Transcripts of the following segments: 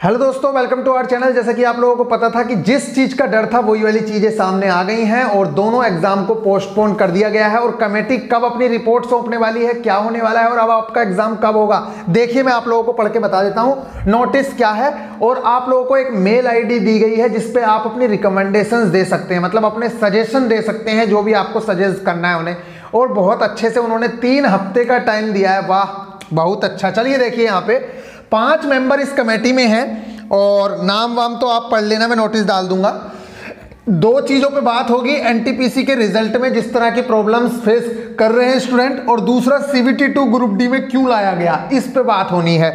Hello दोस्तों, welcome to our channel. जैसा कि आप लोगों को पता था कि जिस चीज़ का डर था, वही वाली चीज़ें सामने आ गई हैं और दोनों एग्ज़ाम को पोस्टपोन कर दिया गया है और कमेटी कब अपनी रिपोर्ट सौंपने वाली है, क्या होने वाला है और अब आपका एग्ज़ाम कब होगा, देखिए मैं आप लोगों को पढ़ के बता देता हूँ। नोटिस क्या है और आप लोगों को एक मेल आईडी दी गई है जिसपे आप अपनी रिकमेंडेशन दे सकते हैं मतलब अपने सजेशन दे सकते हैं, जो भी आपको सजेस्ट करना है उन्हें। और बहुत अच्छे से उन्होंने तीन हफ़्ते का टाइम दिया है। वाह, बहुत अच्छा। चलिए देखिए यहाँ पे। पाँच मेंबर इस कमेटी में हैं और नाम वाम तो आप पढ़ लेना, मैं नोटिस डाल दूँगा। दो चीज़ों पे बात होगी एनटीपीसी के रिज़ल्ट में जिस तरह की प्रॉब्लम्स फेस कर रहे हैं स्टूडेंट और दूसरा सीवीटी टू ग्रुप डी में क्यों लाया गया, इस पे बात होनी है।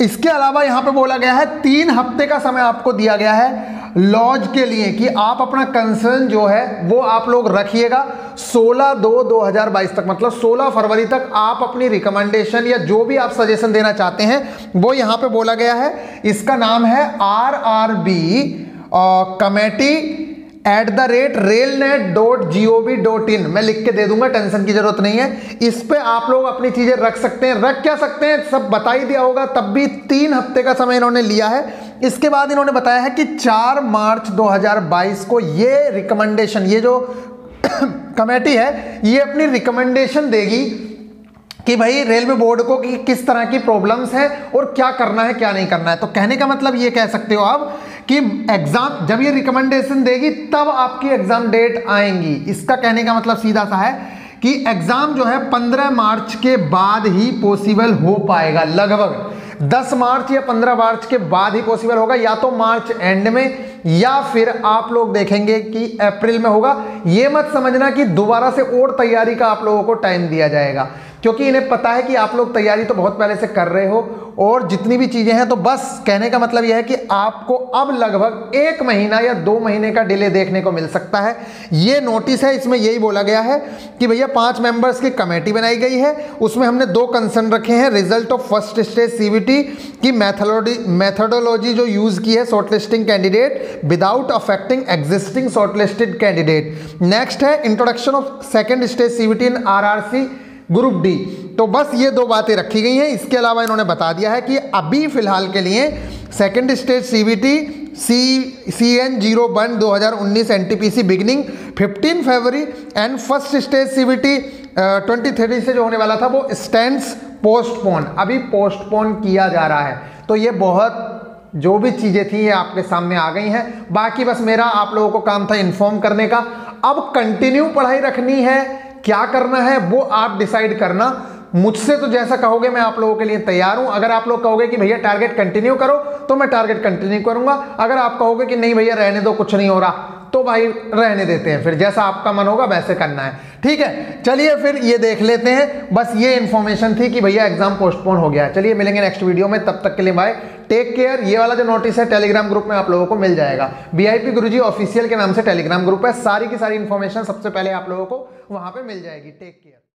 इसके अलावा यहाँ पे बोला गया है, तीन हफ़्ते का समय आपको दिया गया है। लॉज के लिए कि आप अपना कंसर्न जो है, वो आप लोग रखिएगा। 16 दो 2022 तक मतलब 16 फरवरी तक आप अपनी रिकमेंडेशन या जो भी आप सजेशन देना चाहते हैं, वो यहाँ पे बोला गया है। इसका नाम है R R B committee at the rate rail net dot G O V dot in मैं लिख के दे दूँगा, टेंशन की ज़रूरत नहीं है। इस पे आप लोग अपनी चीज़ें रख सकते हैं, रख क्या सकते हैं, सब बता ही दिया होगा, तब भी तीन हफ़्ते का समय इन्होंने लिया है। इसके बाद इन्होंने बताया है कि 4 मार्च 2022 को ये रिकमेंडेशन ये जो कमेटी है, ये अपनी रिकमेंडेशन देगी कि भाई रेलवे बोर्ड को कि किस तरह की प्रॉब्लम्स हैं और क्या करना है, क्या नहीं करना है। तो कहने का मतलब ये कह सकते हो आप कि एग्ज़ाम जब ये रिकमेंडेशन देगी, तब आपकी एग्ज़ाम डेट आएँगी। इसका कहने का मतलब सीधा सा है कि एग्ज़ाम जो है 15 मार्च के बाद ही पॉसिबल हो पाएगा, लगभग। 10 मार्च या 15 मार्च के बाद ही पॉसिबल होगा, या तो मार्च एंड में, या फिर आप लोग देखेंगे कि अप्रैल में होगा। ये मत समझना कि दोबारा से और तैयारी का आप लोगों को टाइम दिया जाएगा। क्योंकि इन्हें पता है कि आप लोग तैयारी तो बहुत पहले से कर रहे हो और जितनी भी चीज़ें हैं तो बस कहने का मतलब यह है कि आपको अब लगभग एक महीना या दो महीने का डिले देखने को मिल सकता है। ये नोटिस है, इसमें यही बोला गया है कि भैया पाँच मेंबर्स की कमेटी बनाई गई है, उसमें हमने दो कंसर्न रखे हैं, result of first stage CVT की मैथोलॉजी मैथोडोलॉजी जो यूज़ की है shortlisting candidate without affecting existing shortlisted candidate next है introduction of second stage CVT in RRC group D. तो बस ये दो बातें रखी गई हैं। इसके अलावा इन्होंने बता दिया है कि अभी फ़िलहाल के लिए second stage CVT C C N zero one दो हज़ार उन्नीस N T P C beginning fifteen February and first stage CVT twenty thirty से जो होने वाला था वो स्टैंड पोस्टपोन अभी पोस्टपोन किया जा रहा है। तो ये बहुत जो भी चीज़ें थी ये आपके सामने आ गई हैं। बाकी बस मेरा आप लोगों को काम था इन्फॉर्म करने का। अब कंटिन्यू पढ़ाई रखनी है। क्या करना है वो आप डिसाइड करना। मुझसे तो जैसा कहोगे मैं आप लोगों के लिए तैयार हूँ। अगर आप लोग कहोगे कि भैया टारगेट कंटिन्यू करो तो मैं टारगेट कंटिन्यू करूँगा। अगर आप कहोगे कि नहीं भैया, रहने दो, कुछ नहीं हो रहा तो भाई रहने देते हैं। फिर जैसा आपका मन होगा वैसे करना है। ठीक है, चलिए फिर ये देख लेते हैं। बस ये इंफॉर्मेशन थी कि भैया एग्ज़ाम पोस्टपोन हो गया चलिए मिलेंगे नेक्स्ट वीडियो में। तब तक के लिए बाय टेक केयर ये वाला जो नोटिस है टेलीग्राम ग्रुप में आप लोगों को मिल जाएगा। वीआईपी गुरुजी ऑफिशियल के नाम से टेलीग्राम ग्रुप है। सारी की सारी इंफॉर्मेशन सबसे पहले आप लोगों को वहाँ पे मिल जाएगी। Take care